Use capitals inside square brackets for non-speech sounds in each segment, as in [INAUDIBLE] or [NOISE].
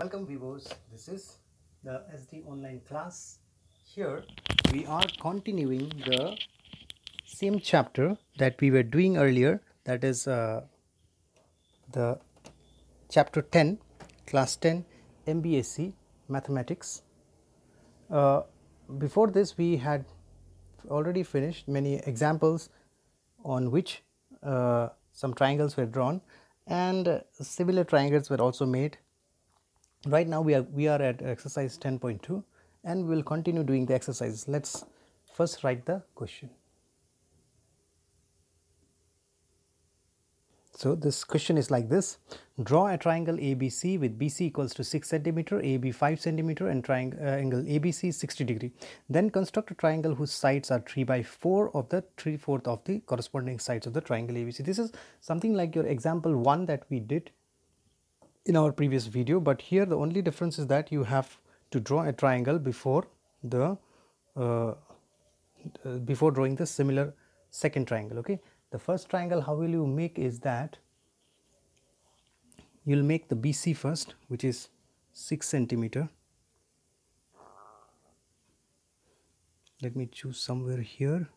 Welcome viewers, this is the SD online class. Here we are continuing the same chapter that we were doing earlier that is uh, the chapter 10 class 10 MBSC mathematics. Uh, before this we had already finished many examples on which uh, some triangles were drawn and similar triangles were also made right now we are we are at exercise 10.2 and we will continue doing the exercises let's first write the question. So this question is like this. Draw a triangle abc with bc equals to 6 centimeter ab 5 centimeter and triangle uh, angle abc 60 degree. Then construct a triangle whose sides are 3 by 4 of the 3 fourth of the corresponding sides of the triangle abc this is something like your example 1 that we did in our previous video but here the only difference is that you have to draw a triangle before the uh, before drawing the similar second triangle okay? The first triangle how will you make is that you will make the BC first which is 6 centimeter. Let me choose somewhere here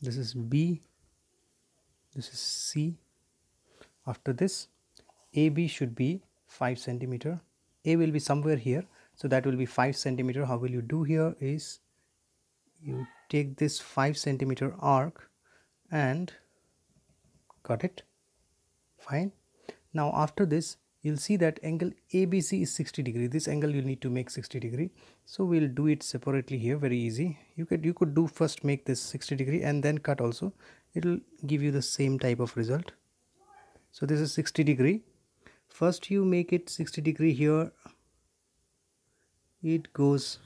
this is B, this is C. After this, AB should be 5 centimeter. A will be somewhere here, so that will be 5 centimeter. How will you do here is you take this 5 centimeter arc and cut it. Fine. Now after this, you'll see that angle ABC is 60 degree. This angle you need to make 60 degree. So we'll do it separately here, very easy. You could you could do first make this 60 degree and then cut also. It will give you the same type of result. So this is 60 degree. First you make it 60 degree here. It goes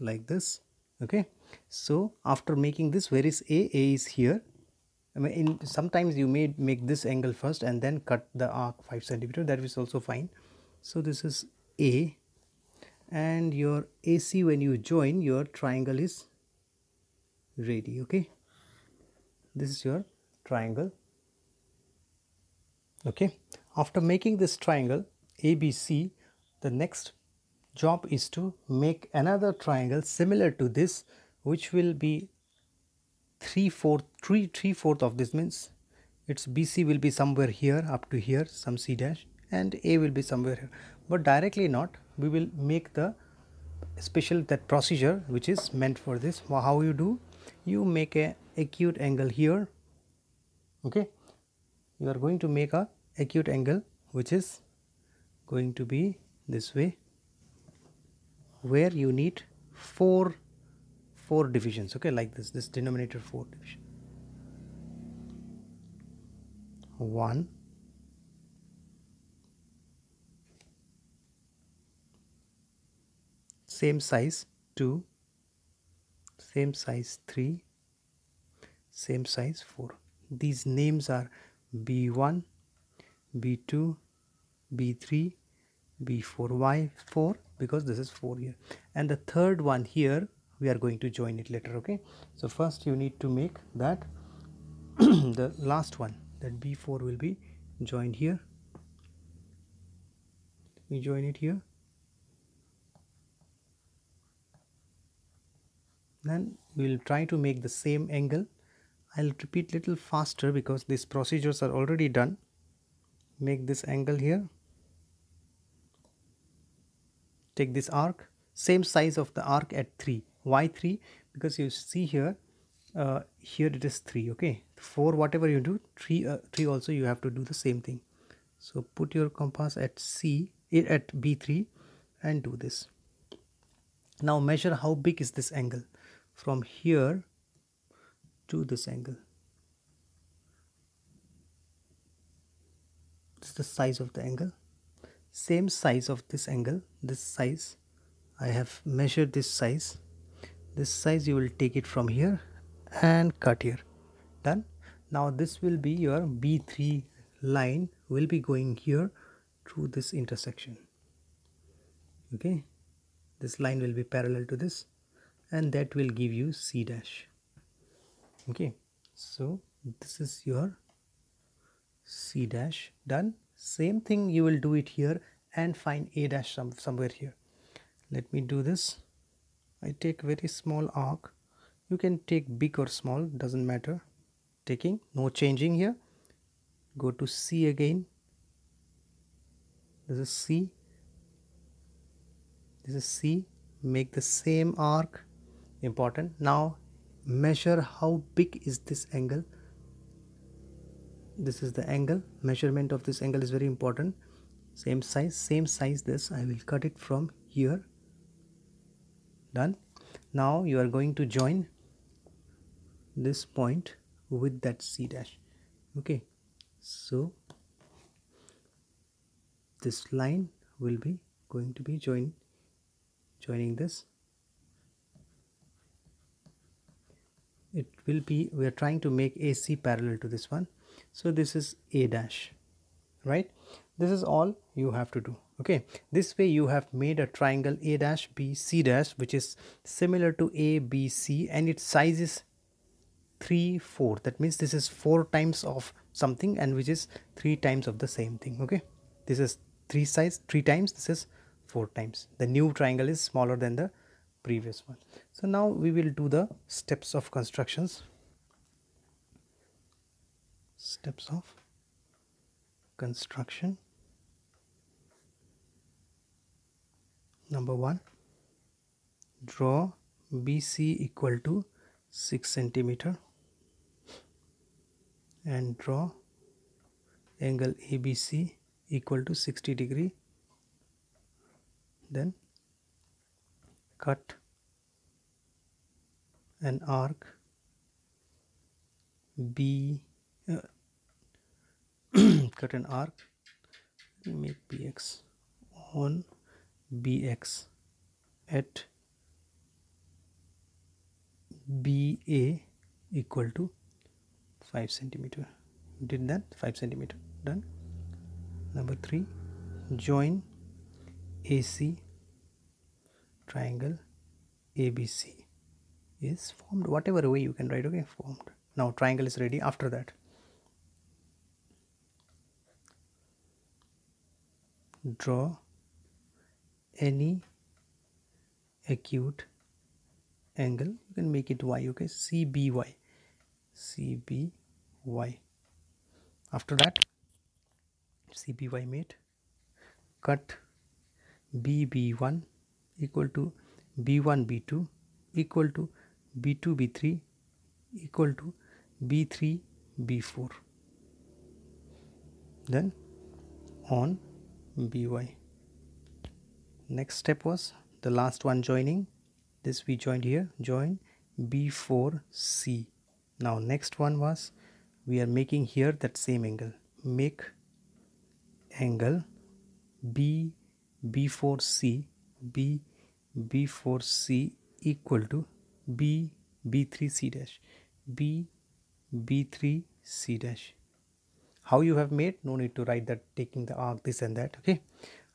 like this. Okay. So after making this, where is A? A is here I mean, in, sometimes you may make this angle first and then cut the arc 5 centimeter that is also fine. So this is A and your AC when you join your triangle is ready okay. This is your triangle okay. After making this triangle ABC the next job is to make another triangle similar to this which will be 3 fourth 3 3 fourth of this means its BC will be somewhere here up to here some C dash and A will be somewhere here. But directly not we will make the special that procedure which is meant for this. How you do? You make a acute angle here okay? You are going to make a acute angle which is going to be this way where you need four four divisions okay? Like this this denominator four division one. Same size 2 same size 3 same size 4 these names are b1 b2 b3 b4 why 4 because this is 4 here. And the third one here we are going to join it later okay? So first you need to make that [CLEARS THROAT] the last one that b4 will be joined here. We join it here. Then we will try to make the same angle. I'll repeat little faster because these procedures are already done. Make this angle here. Take this arc. Same size of the arc at 3 why 3 because you see here uh, here it is 3 okay 4 whatever you do 3 uh, 3 also you have to do the same thing. So put your compass at C at B3 and do this. Now measure how big is this angle. From here to this angle. This is the size of the angle. Same size of this angle this size. I have measured this size. This size you will take it from here and cut here done. Now this will be your b3 line will be going here through this intersection. Okay? This line will be parallel to this and that will give you c dash. Okay? So this is your c dash done. Same thing you will do it here and find a dash some, somewhere here. Let me do this. I take very small arc. You can take big or small doesn't matter taking no changing here. Go to C again. This is C. This is C. Make the same arc. Important. Now measure how big is this angle. This is the angle. Measurement of this angle is very important. Same size same size this. I will cut it from here. Done. Now you are going to join this point with that C dash. Okay so this line will be going to be join joining this. It will be we are trying to make AC parallel to this one. So this is A dash right? This is all you have to do okay? This way you have made a triangle a dash b c dash which is similar to a b c and its size is 3 4 that means this is 4 times of something and which is 3 times of the same thing okay? This is 3 size 3 times this is 4 times. The new triangle is smaller than the previous one. So now we will do the steps of constructions. Steps of construction. Number 1 draw BC equal to 6 centimeter and draw angle ABC equal to 60 degree. Then cut an arc B uh, [CLEARS THROAT] cut an arc make BX on bx at ba equal to 5 centimeter. Did that 5 centimeter. Done. Number 3 join ac triangle abc is formed. Whatever way you can write okay formed. Now triangle is ready. After that. Draw any acute angle. You can make it y okay? Cby cby after that cby made cut bb1 equal to b1 b2 equal to b2 b3 equal to b3 b4 then on by next step was the last one joining. This we joined here. Join b4c now next one was we are making here that same angle. Make angle b b4c b b4c equal to b b3c dash. B b3c dash. How you have made? No need to write that taking the arc this and that okay?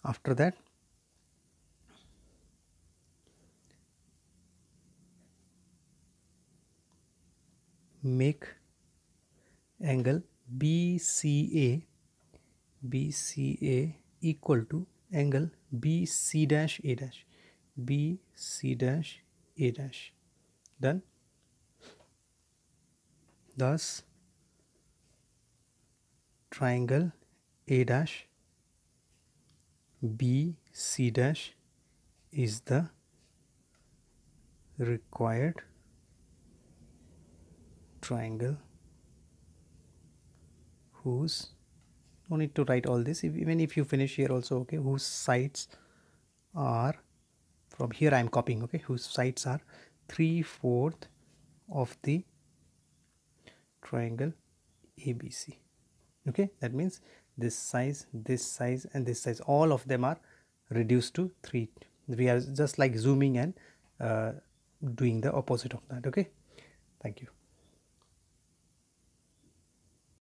After that make angle BCA BCA equal to angle BC dash A dash BC dash A dash. Done? Thus triangle A dash BC dash is the required triangle. Whose? No need to write all this. If, even if you finish here also okay whose sides are from here I am copying okay whose sides are 3 fourth of the triangle ABC okay that means this size this size and this size all of them are reduced to 3 we are just like zooming and uh, doing the opposite of that okay? Thank you